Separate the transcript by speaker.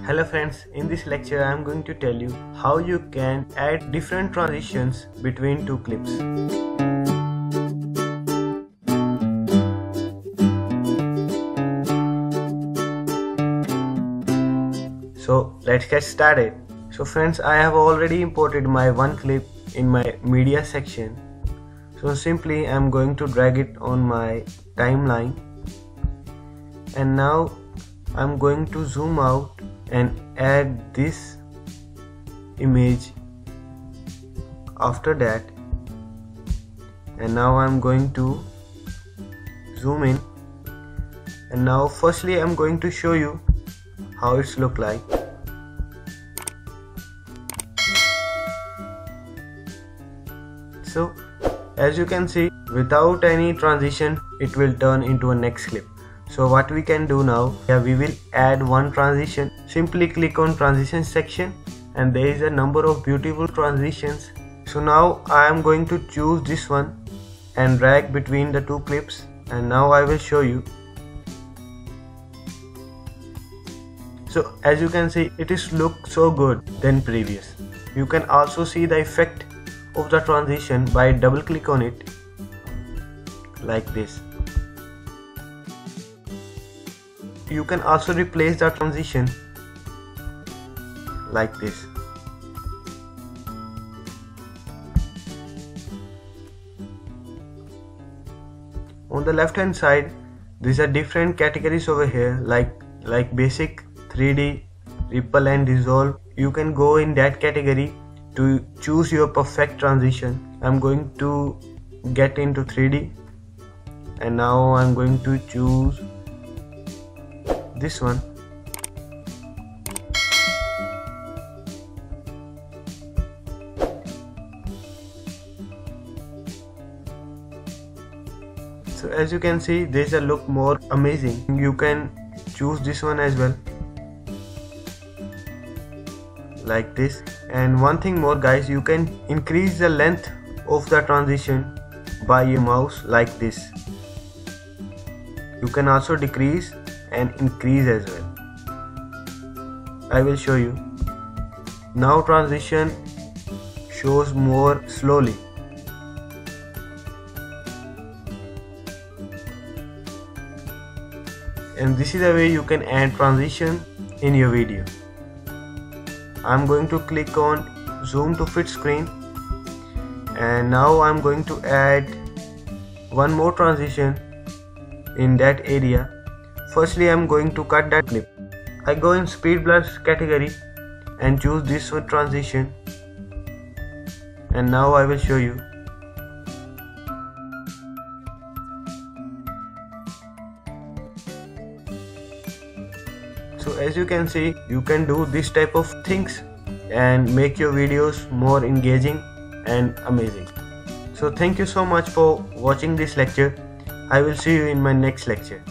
Speaker 1: Hello friends, in this lecture I am going to tell you how you can add different transitions between two clips. So let's get started. So friends, I have already imported my one clip in my media section. So simply I'm going to drag it on my timeline and now I'm going to zoom out and add this image after that. And now I'm going to zoom in. And now firstly I'm going to show you how it's look like. So as you can see without any transition it will turn into a next clip. So what we can do now yeah we will add one transition simply click on transition section and there is a number of beautiful transitions. So now I am going to choose this one and drag between the two clips and now I will show you. So as you can see it is look so good than previous. You can also see the effect of the transition by double click on it like this. You can also replace the transition like this. On the left hand side these are different categories over here like like basic 3d ripple and dissolve you can go in that category to choose your perfect transition. I'm going to get into 3d and now i'm going to choose this one so as you can see this a look more amazing. You can choose this one as well. Like this. And one thing more guys you can increase the length of the transition by your mouse like this. You can also decrease and increase as well. I will show you. Now transition shows more slowly and this is the way you can add transition in your video I'm going to click on zoom to fit screen and now I'm going to add one more transition in that area Firstly, I'm going to cut that clip. I go in speed blur category and choose this transition. And now I will show you. So as you can see, you can do this type of things and make your videos more engaging and amazing. So thank you so much for watching this lecture. I will see you in my next lecture.